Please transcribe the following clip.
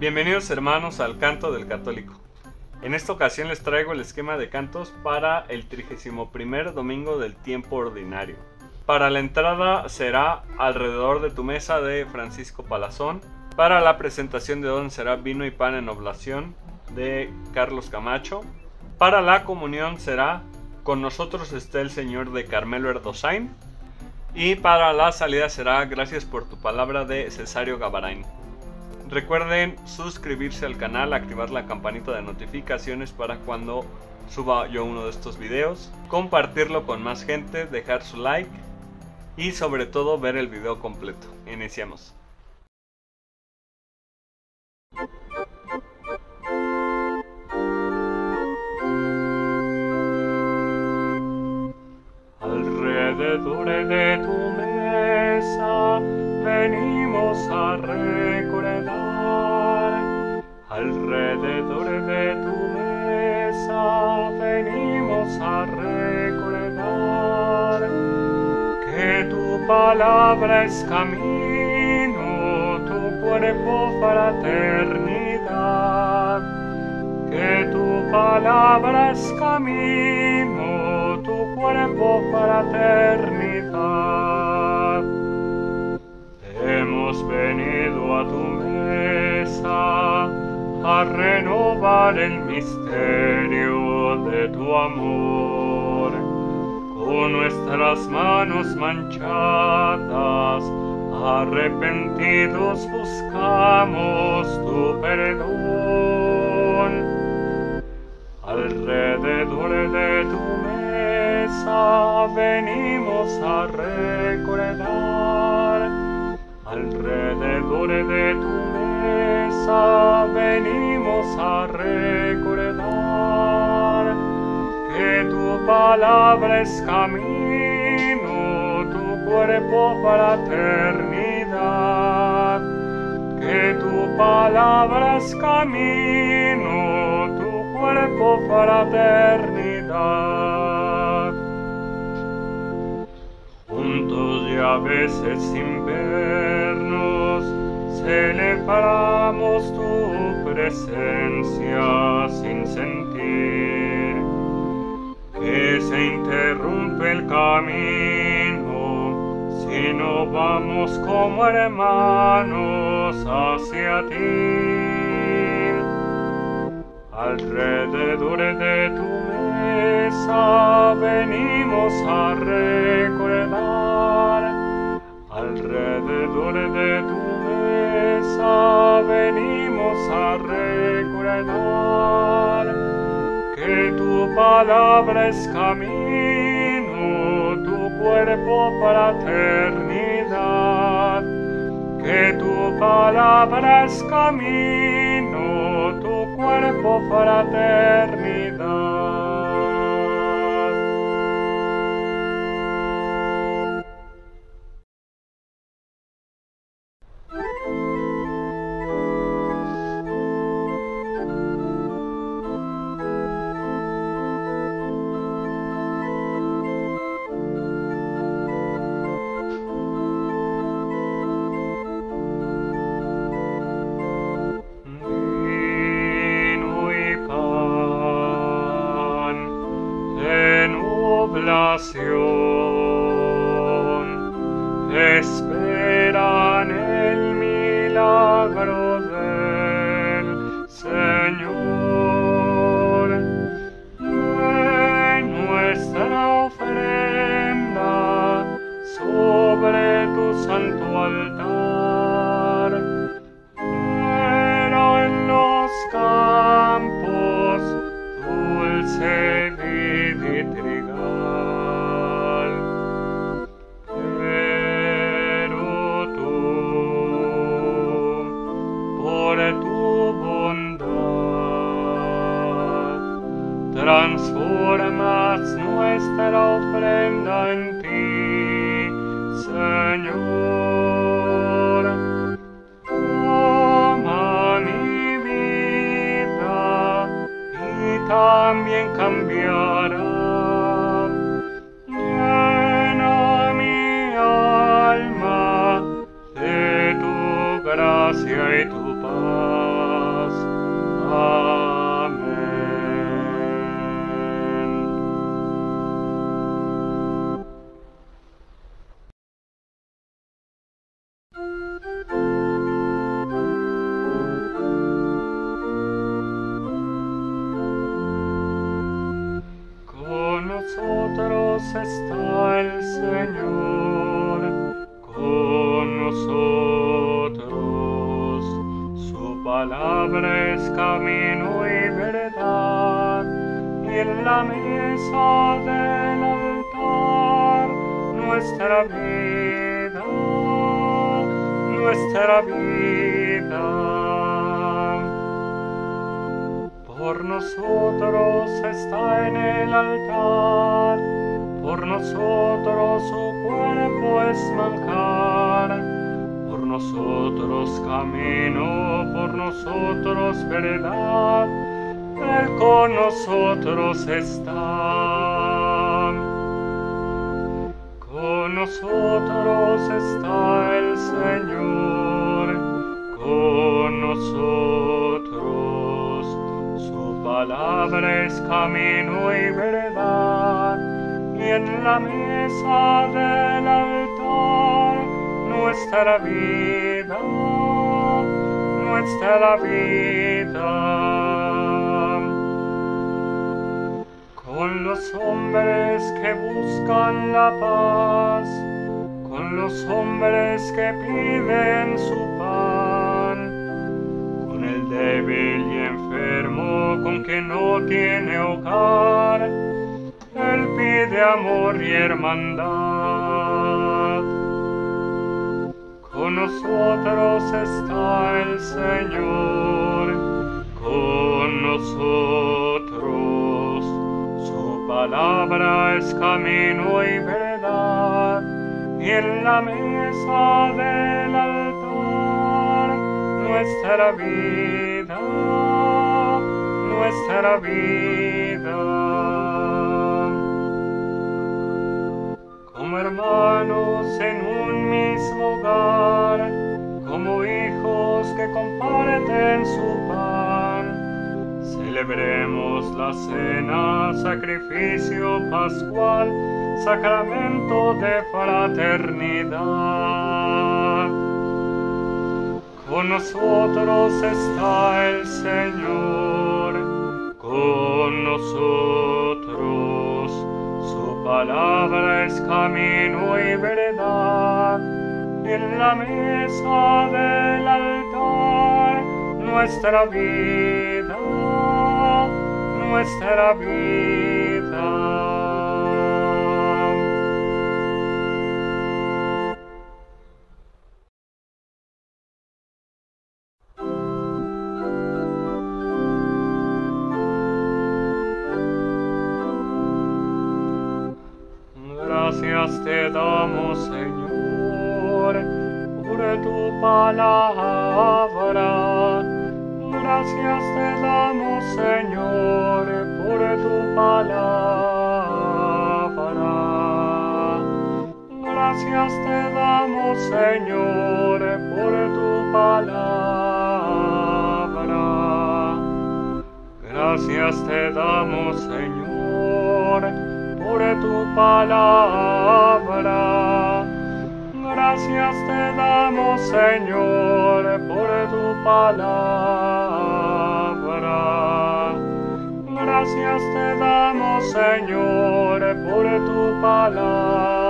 Bienvenidos hermanos al canto del católico. En esta ocasión les traigo el esquema de cantos para el 31 domingo del tiempo ordinario. Para la entrada será alrededor de tu mesa de Francisco Palazón. Para la presentación de don será vino y pan en oblación de Carlos Camacho. Para la comunión será con nosotros está el Señor de Carmelo Erdosain. Y para la salida será gracias por tu palabra de Cesario Gabarain. Recuerden suscribirse al canal, activar la campanita de notificaciones para cuando suba yo uno de estos videos, compartirlo con más gente, dejar su like y sobre todo ver el video completo. Iniciamos. Palabra es camino, tu cuerpo para eternidad. Que tu palabra es camino, tu cuerpo para eternidad. Hemos venido a tu mesa a renovar el misterio de tu amor. Con nuestras manos manchadas, arrepentidos buscamos tu perdón. Alrededor de tu mesa venimos a recordar. Alrededor de tu mesa venimos a recordar palabra es camino, tu cuerpo para eternidad. Que tu palabra es camino, tu cuerpo para eternidad. Juntos y a veces sin vernos, celebramos tu presencia sin sentir que se interrumpe el camino si no vamos como hermanos hacia ti. Alrededor de tu mesa venimos a recordar. Alrededor de tu mesa venimos a recordar tu palabra es camino, tu cuerpo para eternidad. Que tu palabra es camino, tu cuerpo para transformas nuestra ofrenda en ti, palabra es camino y verdad, y en la mesa del altar nuestra vida, nuestra vida. Por nosotros está en el altar, por nosotros su cuerpo es manjar, nosotros camino, por nosotros verdad, Él con nosotros está. Con nosotros está el Señor, con nosotros. Su palabra es camino y verdad, y en la mesa del altar nuestra vida, nuestra vida con los hombres que buscan la paz, con los hombres que piden su pan, con el débil y enfermo, con que no tiene hogar, él pide amor y hermandad. Nosotros está el Señor, con nosotros. Su palabra es camino y verdad, y en la mesa del altar nuestra vida, nuestra vida. Como hermanos en un mismo hogar, como hijos que comparten su pan. Celebremos la cena, sacrificio pascual, sacramento de fraternidad. Con nosotros está el Señor, con nosotros. Su palabra es camino y verdad, y en la mesa del altar nuestra vida, nuestra vida. Gracias te damos, Señor, por tu palabra. Gracias te damos, Señor, por tu palabra. Gracias te damos, Señor, por tu palabra. Gracias te damos, Señor, por tu palabra. Gracias te damos, Señor, por tu palabra. Gracias te damos, Señor, por tu palabra.